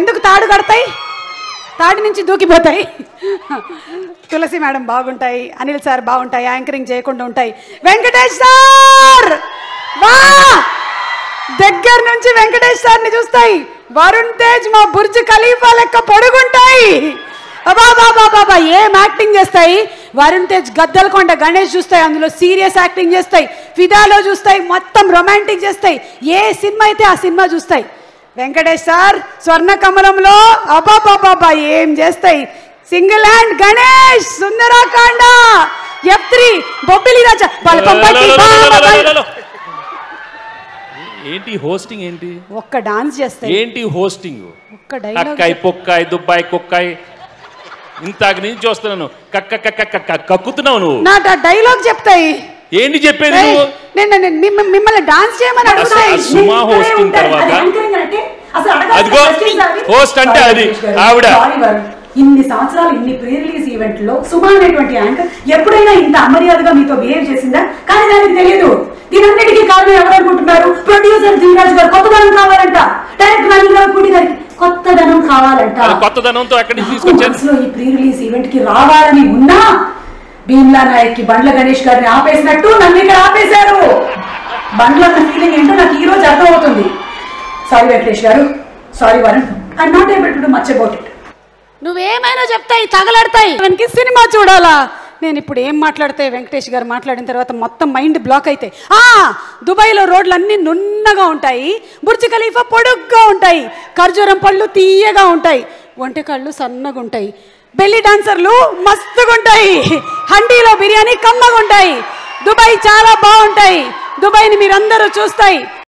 ఎందుకు తాడు కడతాయి? తాడి నుంచి దూకిపోతాయి. తులసి మేడం బాగుంటాయి అనిల్ సార్ బాగుంటాయి యాంకరింగ్ చేయకుండా ఉంటాయి. వెంకటేష్ సార్! వా! దగ్గర నుంచి వెంకటేష్ సార్ని చూస్తాయి. వరుణ్ తేజ్ మా బుర్జ్ ఖలీఫా లెక్క పొడుగుంటాయి. బాబా బాబా ఏం యాక్టింగ్ చేస్తాయి? వరుణ్ తేజ్ గద్దలకొండ గణేష్ చూస్తాయి అందులో సీరియస్ యాక్టింగ్ చేస్తాయి. ఫిదాలో చూస్తాయి మొత్తం రొమాంటిక్ చేస్తాయి. ఏ సినిమా అయితే ఆ సినిమా చూస్తాయి? వెంకటేష్ సార్ స్వర్ణ కమలంలో అబాబాబాబా ఏం చేస్తాయి? Single hand Ganesh Sundarakanda F three Bobbili Raja. ఏంటి హోస్టింగ్ ఏంటి? ఒక్క డాన్స్ చేస్తాయి ఏంటి హోస్టింగ్? ఒక్క డైలాగ్ అక్కాయ్ పొక్కాయ్ దుబ్బాయ్ కుక్కాయ్. ఇంతాక నుంచి చూస్తున్నాను. కక్క కక్క కక్క కక్కుతున్నావు నువ్వు. నా డైలాగ్ చెప్తాయి. ఏంటి చెప్పేది నేను నేను మిమ్మ- మిమ్మల్ని డాన్స్ చేయమని అడుగుతాయి సుమా హోస్టింగ్ తర్వాత? అదిగో host అంటే అది, ఆవిడ. ఇన్ని సంవత్సరాలు ఇన్ని ప్రీ రిలీజ్ ఈవెంట్లో సుమా అనేటువంటి యాంకర్ ఎప్పుడైనా ఇంత అమర్యాదగా మీతో బిహేవ్ చేసిందా? కానీ దానికి తెలియదు దీనన్నిటికీ కారణం ఎవరు అనుకుంటున్నారు? ప్రొడ్యూసర్ ధీరాజ్ గారు కొత్తదనం కావాలంట. డైరెక్టర్ అనిల్ రావుపూడి గారికి కావాలంట. ఎక్కడి నుంచి నాకు తీసుకొచ్చారు? మనసులో ఈ ప్రీ రిలీజ్ ఈవెంట్కి రావాలని ఉన్నా భీమ్లా నాయక్కి బండ్ల గణేష్ గారిని ఆపేసినట్టు నన్ను ఇక్కడ ఆపేశారు. బండ్ల ఫీలింగ్ ఏంటో నాకు ఈ రోజు అర్థమవుతుంది. Sorry Venkatesh garu. Sorry Varun I not able to do much about it నువ్వేమైనా చెప్తాయి తగలడతాయి. మనకి సినిమా చూడాలా? నేను ఇప్పుడు ఏం మాట్లాడితే వెంకటేష్ గారు మాట్లాడిన తర్వాత మొత్తం మైండ్ బ్లాక్ అయితే. ఆ దుబాయ్లో రోడ్లు అన్నీ నున్నగా ఉంటాయి బుర్జ్ ఖలీఫా పొడుగ్గా ఉంటాయి ఖర్జూరం పళ్ళు తీయగా ఉంటాయి ఒంటె కళ్ళు సన్నగా ఉంటాయి బెల్లి డాన్సర్లు మస్తుగా ఉంటాయి హండీలో బిర్యానీ కమ్మగా ఉంటాయి దుబాయ్ చాలా బాగుంటాయి దుబాయ్ని మీరందరూ చూస్తాయి.